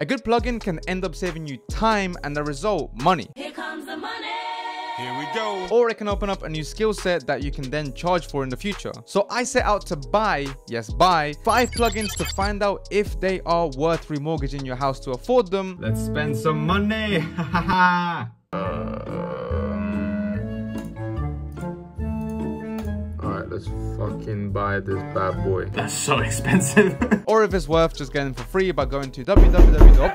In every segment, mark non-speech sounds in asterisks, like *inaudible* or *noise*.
A good plugin can end up saving you time and the result, money. Here comes the money. Here we go. Or it can open up a new skill set that you can then charge for in the future. So I set out to buy, yes buy, 5 plugins to find out if they are worth remortgaging your house to afford them. Let's spend some money. *laughs* Alright, let's fucking buy this bad boy. That's so expensive. *laughs* or if it's worth just getting for free by going to www.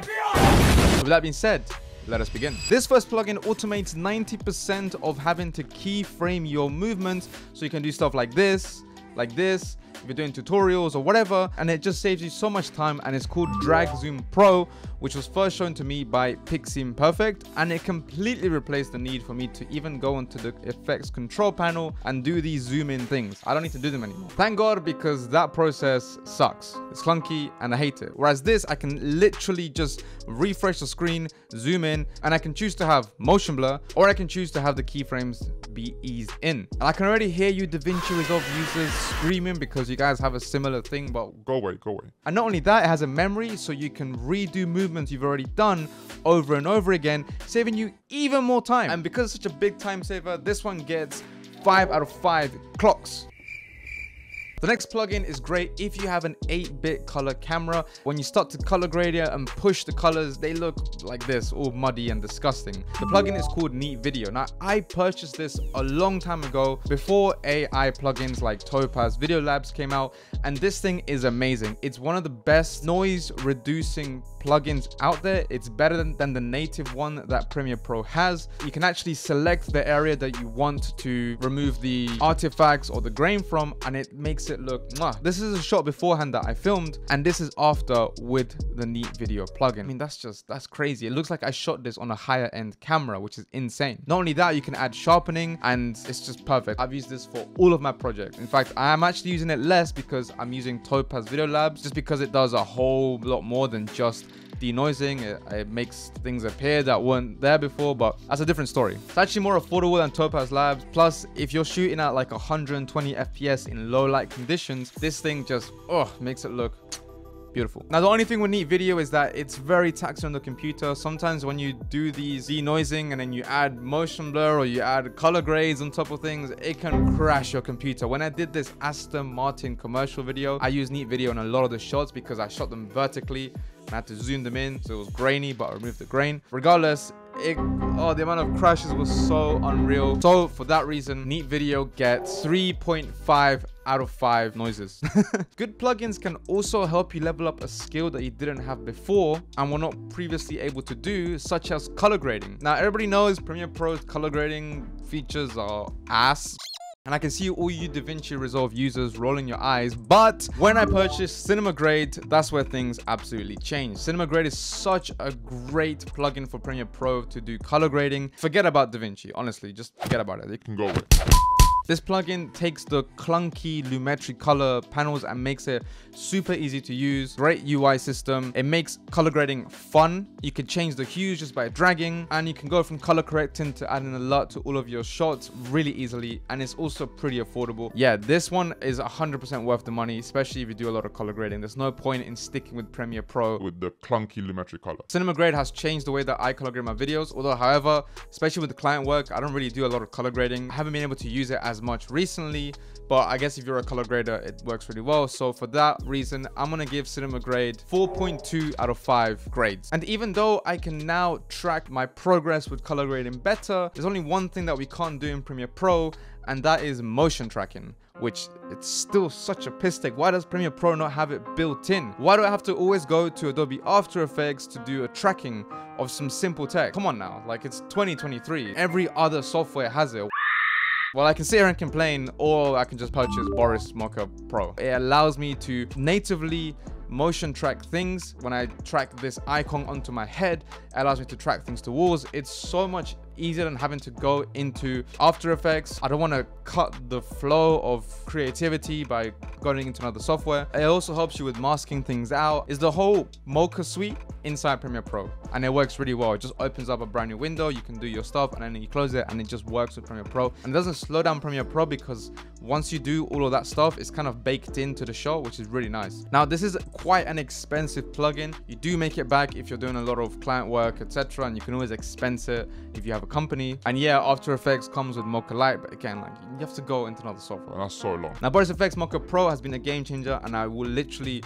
With that being said, let us begin. This first plugin automates 90% of having to keyframe your movements so you can do stuff like this, like this, if you're doing tutorials or whatever and it just saves you so much time and it's called drag zoom pro which was first shown to me by PiXimperfect, and it completely replaced the need for me to even go into the effects control panel and do these zoom in things. I don't need to do them anymore. Thank god because that process sucks. It's clunky and i hate it. Whereas this i can literally just refresh the screen zoom in and i can choose to have motion blur or i can choose to have the keyframes be eased in. And i can already hear you davinci resolve users screaming because you guys have a similar thing, but go away, go away. And not only that, it has a memory so you can redo movements you've already done over and over again, saving you even more time. And because it's such a big time saver, this one gets 5 out of 5 clocks. The next plugin is great if you have an 8-bit color camera. When you start to color grade it and push the colors, they look like this, all muddy and disgusting. The plugin is called Neat Video. Now, I purchased this a long time ago before AI plugins like Topaz Video Labs came out, and this thing is amazing. It's one of the best noise reducing plugins out there. It's better than, than the native one that Premiere Pro has. You can actually select the area that you want to remove the artifacts or the grain from, and it makes it it look mwah. This is a shot beforehand that I filmed and this is after with the Neat Video plugin. I mean, that's just, that's crazy. It looks like I shot this on a higher end camera, which is insane. Not only that, you can add sharpening and it's just perfect. I've used this for all of my projects. In fact, I am actually using it less because I'm using Topaz Video Labs just because it does a whole lot more than just denoising. It, it, makes things appear that weren't there before, but that's a different story. It's actually more affordable than Topaz Labs. Plus, if you're shooting at like 120 FPS in low light conditions, this thing just, oh, makes it look beautiful. Now, the only thing with Neat Video is that it's very taxing on the computer. Sometimes when you do these denoising and then you add motion blur or you add color grades on top of things, it can crash your computer. When I did this Aston Martin commercial video, I used Neat Video on a lot of the shots because I shot them vertically I had to zoom them in so it was grainy but I removed the grain. Regardless it, oh the amount of crashes was so unreal. So for that reason neat video gets 3.5 out of 5 noises. *laughs* Good plugins can also help you level up a skill that you didn't have before and were not previously able to do such as color grading. Now everybody knows premiere pro's color grading features are ass and I can see all you DaVinci Resolve users rolling your eyes. But when I purchased Cinemagrade, that's where things absolutely changed. Cinemagrade is such a great plugin for Premiere Pro to do color grading. Forget about DaVinci, honestly, just forget about it. It can go away. This plugin takes the clunky Lumetri color panels and makes it super easy to use. Great UI system. It makes color grading fun. You can change the hues just by dragging and you can go from color correcting to adding a lot to all of your shots really easily and it's also pretty affordable. Yeah, this one is 100% worth the money, especially if you do a lot of color grading. There's no point in sticking with Premiere Pro with the clunky Lumetri color. Cinemagrade has changed the way that I color grade my videos, although however, especially with the client work, I don't really do a lot of color grading. I haven't been able to use it as as much recently, but I guess if you're a color grader, it works really well. So for that reason, I'm gonna give Cinemagrade 4.2 out of 5 grades. And even though I can now track my progress with color grading better, there's only one thing that we can't do in Premiere Pro, and that is motion tracking which it's still such a piss take. Why does Premiere Pro not have it built in? Why do I have to always go to Adobe After Effects to do a tracking of some simple text? Come on now, like it's 2023. Every other software has it. Well, I can sit here and complain, or I can just purchase Boris Mocha Pro. It allows me to natively motion track things. When I track this icon onto my head, it allows me to track things to walls. It's so much easier than having to go into After Effects. I don't want to cut the flow of creativity by going into another software. It also helps you with masking things out. Is the whole Mocha suite inside Premiere Pro and it works really well. It just opens up a brand new window. You can do your stuff and then you close it and it just works with Premiere Pro. And it doesn't slow down Premiere Pro because once you do all of that stuff, it's kind of baked into the shot, which is really nice. Now, this is quite an expensive plugin. You do make it back if you're doing a lot of client work, etc. And you can always expense it if you have a company. And yeah, After Effects comes with Mocha Lite, but again, like you have to go into another software. That's so long. Now, Boris FX Mocha Pro has been a game changer, and I will literally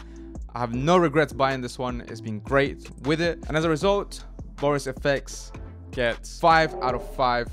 I have no regrets buying this one. It's been great with it. And as a result, Boris FX gets 5 out of 5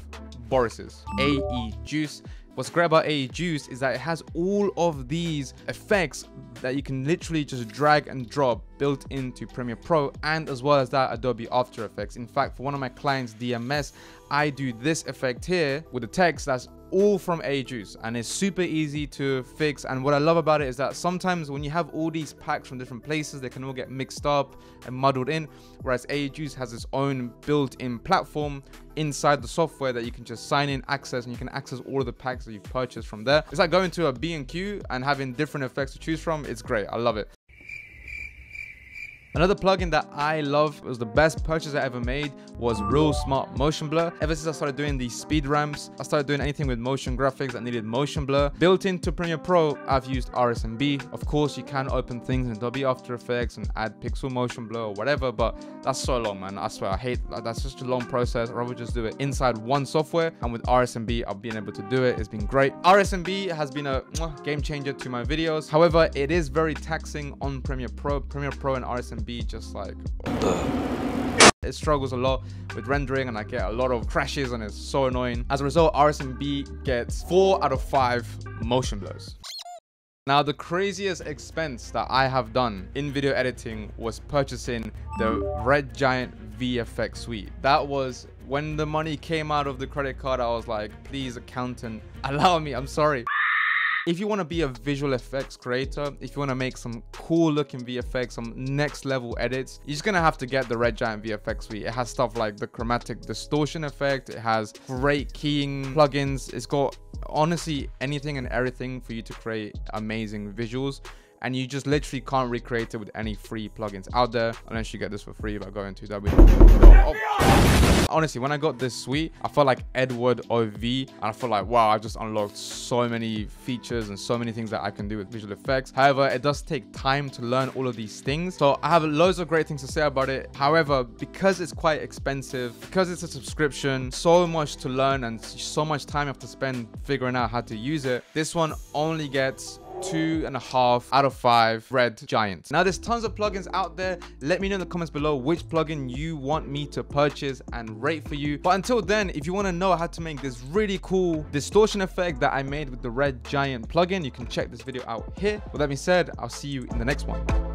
Boris's. AE Juice. What's great about AE Juice is that it has all of these effects that you can literally just drag and drop built into Premiere Pro and as well as that Adobe After Effects. In fact, for one of my clients, DMS, I do this effect here with the text that's all from Juice and it's super easy to fix. And what I love about it is that sometimes when you have all these packs from different places they can all get mixed up and muddled in whereas Juice has its own built-in platform inside the software that you can just sign in access and you can access all of the packs that you've purchased from there. It's like going to a B&Q and having different effects to choose from. It's great. I love it Another plugin that I love was the best purchase I ever made was ReelSmart Motion Blur. Ever since I started doing these speed ramps, I started doing anything with motion graphics that needed motion blur. Built into Premiere Pro, I've used RSMB. Of course, you can open things in Adobe After Effects and add pixel motion blur or whatever, but that's so long, man. I swear, I hate that's such a long process. I'd rather just do it inside one software. And with RSMB, I've been able to do it. It's been great. RSMB has been a game changer to my videos. However, it is very taxing on Premiere Pro. Premiere Pro and RSMB be just like it struggles a lot with rendering and I get a lot of crashes and it's so annoying. As a result, RSMB gets 4 out of 5 motion blurs. Now, the craziest expense that I have done in video editing was purchasing the Red Giant VFX suite. That was when the money came out of the credit card, I was like, please accountant, *laughs* allow me, I'm sorry. If you want to be a visual effects creator, if you want to make some cool looking VFX, some next level edits, you're just going to have to get the Red Giant VFX suite. It has stuff like the chromatic distortion effect. It has great keying plugins. It's got honestly anything and everything for you to create amazing visuals and you just literally can't recreate it with any free plugins out there unless you get this for free by going to www honestly, when I got this suite, I felt like Edward OV, and I felt like, wow, I just unlocked so many features and so many things that I can do with visual effects. However, it does take time to learn all of these things. So I have loads of great things to say about it. However, because it's quite expensive, because it's a subscription, so much to learn and so much time you have to spend figuring out how to use it, this one only gets two and a half out of five red giants. Now there's tons of plugins out there. Let me know in the comments below which plugin you want me to purchase and rate for you. But until then, if you want to know how to make this really cool distortion effect that I made with the red giant plugin, you can check this video out here. With that being said, I'll see you in the next one.